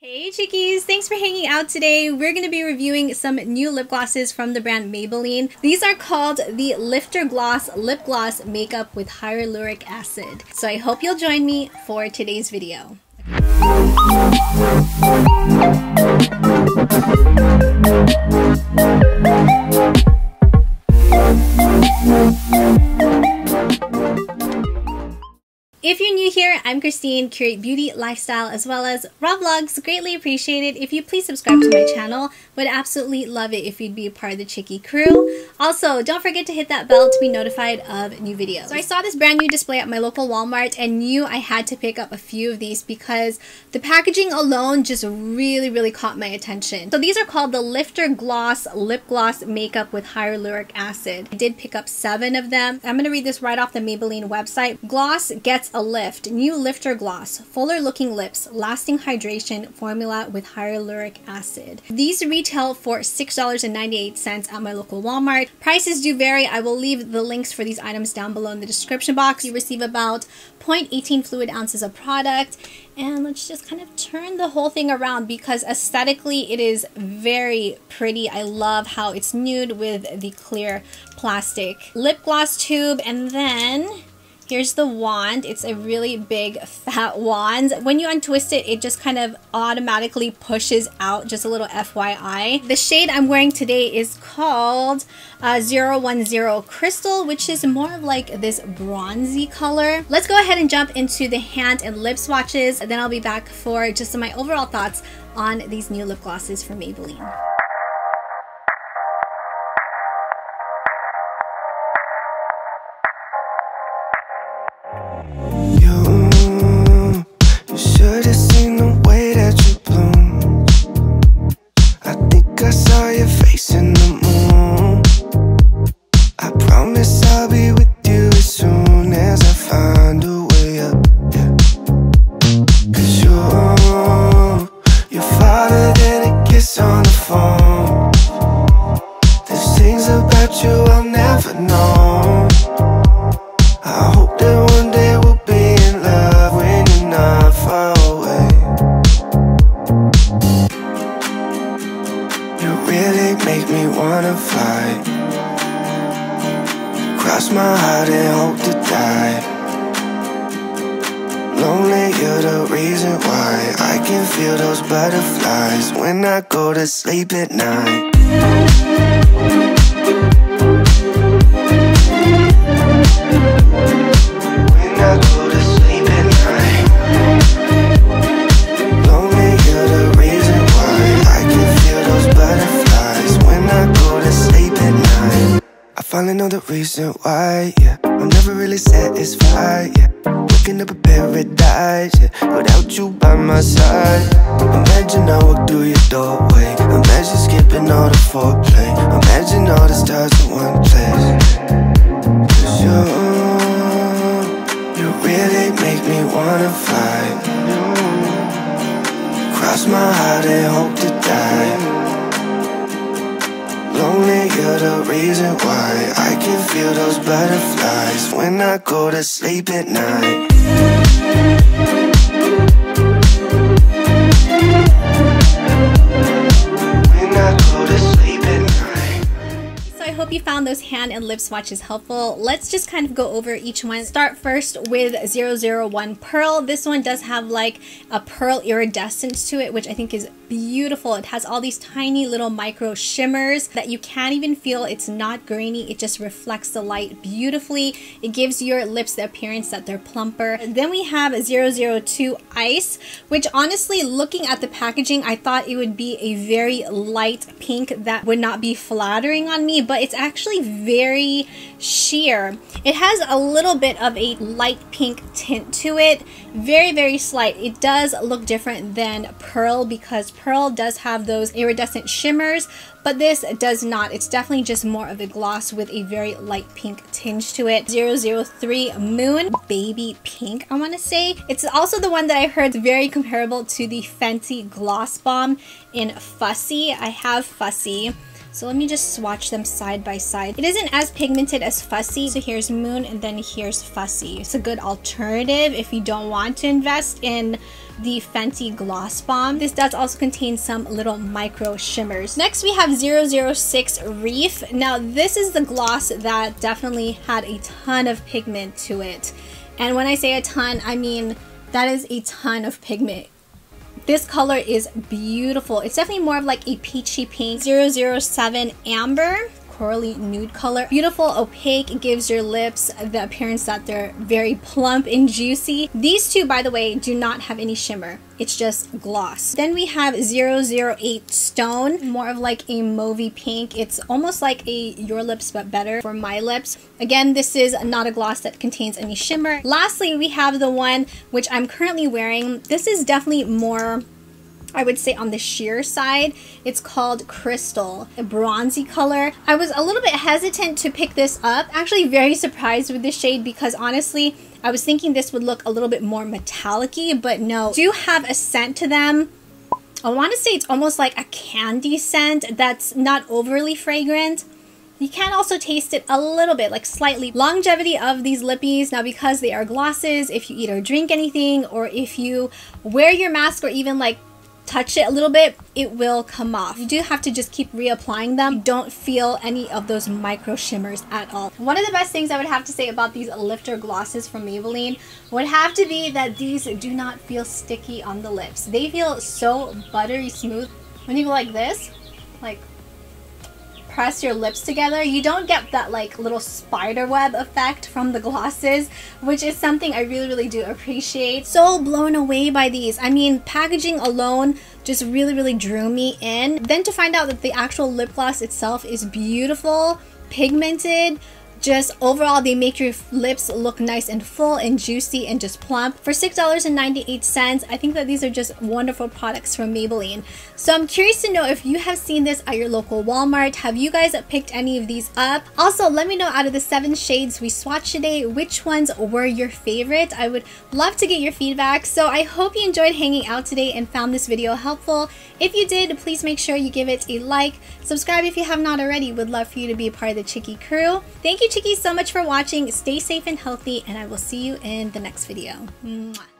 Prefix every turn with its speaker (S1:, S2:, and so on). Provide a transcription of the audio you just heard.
S1: Hey chickies, thanks for hanging out today. We're going to be reviewing some new lip glosses from the brand Maybelline. These are called the Lifter Gloss Lip Gloss Makeup with Hyaluronic Acid. So I hope you'll join me for today's video. If you're new here, I'm Christine, curate beauty, lifestyle, as well as raw vlogs. Greatly appreciated if you please subscribe to my channel. Would absolutely love it if you'd be a part of the Chickie crew. Also, don't forget to hit that bell to be notified of new videos. So I saw this brand new display at my local Walmart and knew I had to pick up a few of these because the packaging alone just really, really caught my attention. So these are called the Lifter Gloss Lip Gloss Makeup with Hyaluronic Acid. I did pick up seven of them. I'm going to read this right off the Maybelline website. Gloss gets a lift. New lifter gloss. Fuller looking lips. Lasting hydration formula with hyaluronic acid. These retail for $6.98 at my local Walmart. Prices do vary. I will leave the links for these items down below in the description box. You receive about 0.18 fluid ounces of product. And let's just kind of turn the whole thing around because aesthetically it is very pretty. I love how it's nude with the clear plastic lip gloss tube. And then Here's the wand. It's a really big fat wand. When you untwist it, it just kind of automatically pushes out, just a little FYI. The shade I'm wearing today is called uh, 010 Crystal, which is more of like this bronzy color. Let's go ahead and jump into the hand and lip swatches. And then I'll be back for just my overall thoughts on these new lip glosses from Maybelline.
S2: Promise I'll be with you as soon as I find a way up. Yeah. Cause you're, you're farther than a kiss on the phone. There's things about you I'll never know. I hope that one day we'll be in love when you're not far away. You really make me wanna fly. Cross my heart and hope to die. Lonely, you're the reason why I can feel those butterflies When I go to sleep at night finally know the reason why, yeah. I'm never really satisfied, yeah. Waking up a paradise, yeah. Without you by my side. Imagine I walk through your doorway. Imagine skipping all the foreplay. Imagine all the stars in one place. Cause you, you really make me wanna fly. Cross my heart and hope reason why I can feel those butterflies When I go to sleep at night
S1: those hand and lip swatches helpful. Let's just kind of go over each one. Start first with 001 Pearl. This one does have like a pearl iridescence to it, which I think is beautiful. It has all these tiny little micro shimmers that you can't even feel. It's not grainy. It just reflects the light beautifully. It gives your lips the appearance that they're plumper. Then we have 002 Ice, which honestly, looking at the packaging, I thought it would be a very light pink that would not be flattering on me, but it's actually very sheer. It has a little bit of a light pink tint to it. Very, very slight. It does look different than Pearl because Pearl does have those iridescent shimmers, but this does not. It's definitely just more of a gloss with a very light pink tinge to it. 003 Moon Baby Pink, I want to say. It's also the one that I heard very comparable to the Fenty Gloss Bomb in Fussy. I have Fussy. So let me just swatch them side by side. It isn't as pigmented as Fussy. So here's Moon and then here's Fussy. It's a good alternative if you don't want to invest in the Fenty Gloss Bomb. This does also contain some little micro shimmers. Next we have 006 Reef. Now this is the gloss that definitely had a ton of pigment to it. And when I say a ton, I mean that is a ton of pigment. This color is beautiful. It's definitely more of like a peachy pink 007 Amber corally nude color. Beautiful, opaque, gives your lips the appearance that they're very plump and juicy. These two, by the way, do not have any shimmer. It's just gloss. Then we have 008 Stone, more of like a mauvey pink. It's almost like a Your Lips but better for my lips. Again, this is not a gloss that contains any shimmer. Lastly, we have the one which I'm currently wearing. This is definitely more I would say on the sheer side. It's called Crystal, a bronzy color. I was a little bit hesitant to pick this up. Actually very surprised with this shade because honestly, I was thinking this would look a little bit more metallic but no. Do have a scent to them. I want to say it's almost like a candy scent that's not overly fragrant. You can also taste it a little bit, like slightly. Longevity of these lippies, now because they are glosses, if you eat or drink anything, or if you wear your mask or even like touch it a little bit, it will come off. You do have to just keep reapplying them. You don't feel any of those micro shimmers at all. One of the best things I would have to say about these lifter glosses from Maybelline would have to be that these do not feel sticky on the lips. They feel so buttery smooth. When you go like this, like press your lips together, you don't get that like little spider web effect from the glosses, which is something I really, really do appreciate. So blown away by these. I mean, packaging alone just really, really drew me in. Then to find out that the actual lip gloss itself is beautiful, pigmented, just overall, they make your lips look nice and full and juicy and just plump. For $6.98, I think that these are just wonderful products from Maybelline. So I'm curious to know if you have seen this at your local Walmart. Have you guys picked any of these up? Also, let me know out of the seven shades we swatched today, which ones were your favorite? I would love to get your feedback. So I hope you enjoyed hanging out today and found this video helpful. If you did, please make sure you give it a like. Subscribe if you have not already. Would love for you to be a part of the Chicky crew. Thank you, so much for watching. Stay safe and healthy, and I will see you in the next video. Mwah.